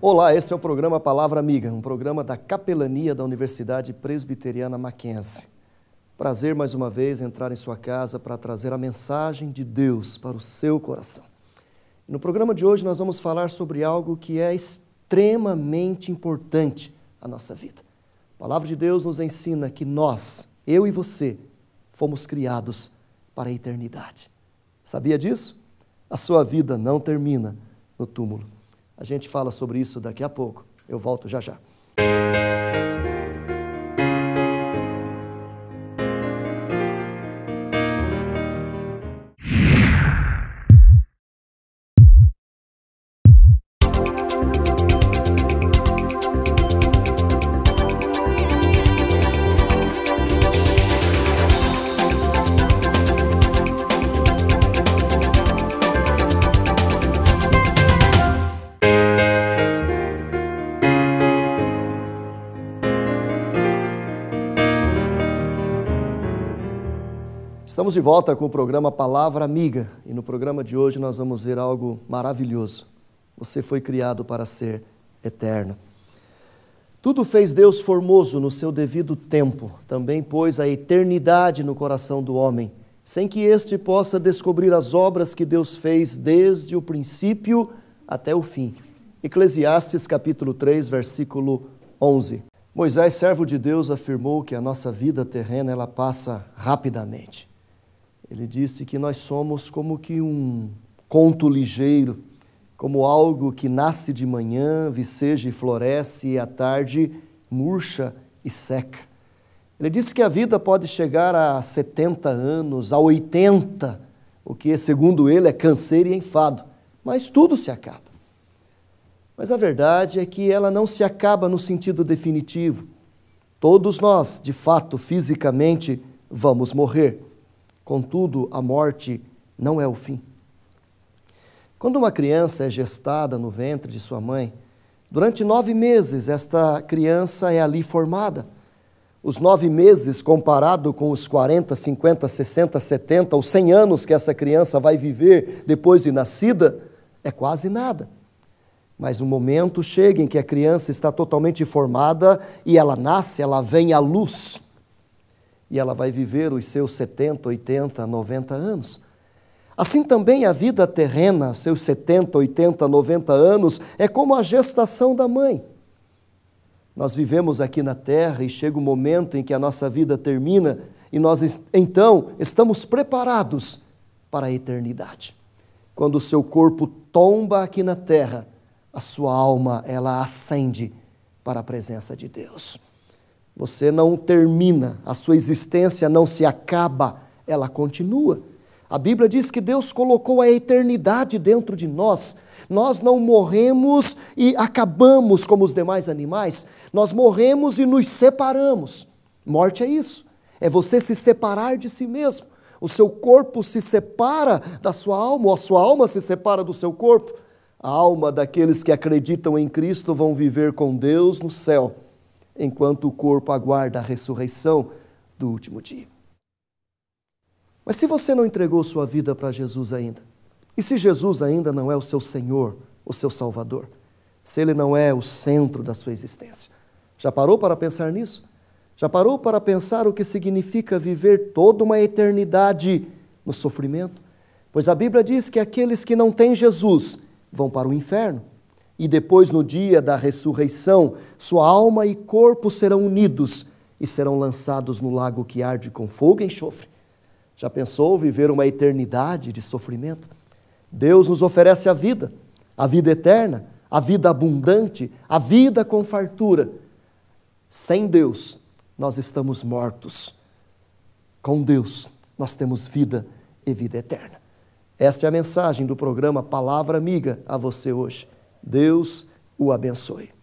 Olá, este é o programa Palavra Amiga, um programa da capelania da Universidade Presbiteriana Mackenzie. Prazer mais uma vez entrar em sua casa para trazer a mensagem de Deus para o seu coração. No programa de hoje nós vamos falar sobre algo que é extremamente importante à nossa vida. A palavra de Deus nos ensina que nós, eu e você, fomos criados para a eternidade. Sabia disso? A sua vida não termina no túmulo. A gente fala sobre isso daqui a pouco. Eu volto já já. Estamos de volta com o programa Palavra Amiga e no programa de hoje nós vamos ver algo maravilhoso. Você foi criado para ser eterno. Tudo fez Deus formoso no seu devido tempo, também pôs a eternidade no coração do homem, sem que este possa descobrir as obras que Deus fez desde o princípio até o fim. Eclesiastes capítulo 3, versículo 11. Moisés, servo de Deus, afirmou que a nossa vida terrena ela passa rapidamente. Ele disse que nós somos como que um conto ligeiro, como algo que nasce de manhã, viceja e floresce, e à tarde murcha e seca. Ele disse que a vida pode chegar a 70 anos, a 80, o que, segundo ele, é canseiro e enfado, mas tudo se acaba. Mas a verdade é que ela não se acaba no sentido definitivo. Todos nós, de fato, fisicamente, vamos morrer. Contudo, a morte não é o fim. Quando uma criança é gestada no ventre de sua mãe, durante nove meses esta criança é ali formada. Os nove meses, comparado com os 40, 50, 60, 70 ou 100 anos que essa criança vai viver depois de nascida, é quase nada. Mas o momento chega em que a criança está totalmente formada e ela nasce, ela vem à luz e ela vai viver os seus 70, 80, 90 anos. Assim também a vida terrena, seus 70, 80, 90 anos, é como a gestação da mãe. Nós vivemos aqui na terra e chega o momento em que a nossa vida termina e nós então estamos preparados para a eternidade. Quando o seu corpo tomba aqui na terra, a sua alma ela ascende para a presença de Deus. Você não termina, a sua existência não se acaba, ela continua. A Bíblia diz que Deus colocou a eternidade dentro de nós. Nós não morremos e acabamos como os demais animais, nós morremos e nos separamos. Morte é isso, é você se separar de si mesmo. O seu corpo se separa da sua alma, ou a sua alma se separa do seu corpo. A alma daqueles que acreditam em Cristo vão viver com Deus no céu enquanto o corpo aguarda a ressurreição do último dia. Mas se você não entregou sua vida para Jesus ainda, e se Jesus ainda não é o seu Senhor, o seu Salvador, se Ele não é o centro da sua existência, já parou para pensar nisso? Já parou para pensar o que significa viver toda uma eternidade no sofrimento? Pois a Bíblia diz que aqueles que não têm Jesus vão para o inferno e depois, no dia da ressurreição, sua alma e corpo serão unidos e serão lançados no lago que arde com fogo e enxofre. Já pensou viver uma eternidade de sofrimento? Deus nos oferece a vida, a vida eterna, a vida abundante, a vida com fartura. Sem Deus, nós estamos mortos. Com Deus, nós temos vida e vida eterna. Esta é a mensagem do programa Palavra Amiga a você hoje. Deus o abençoe.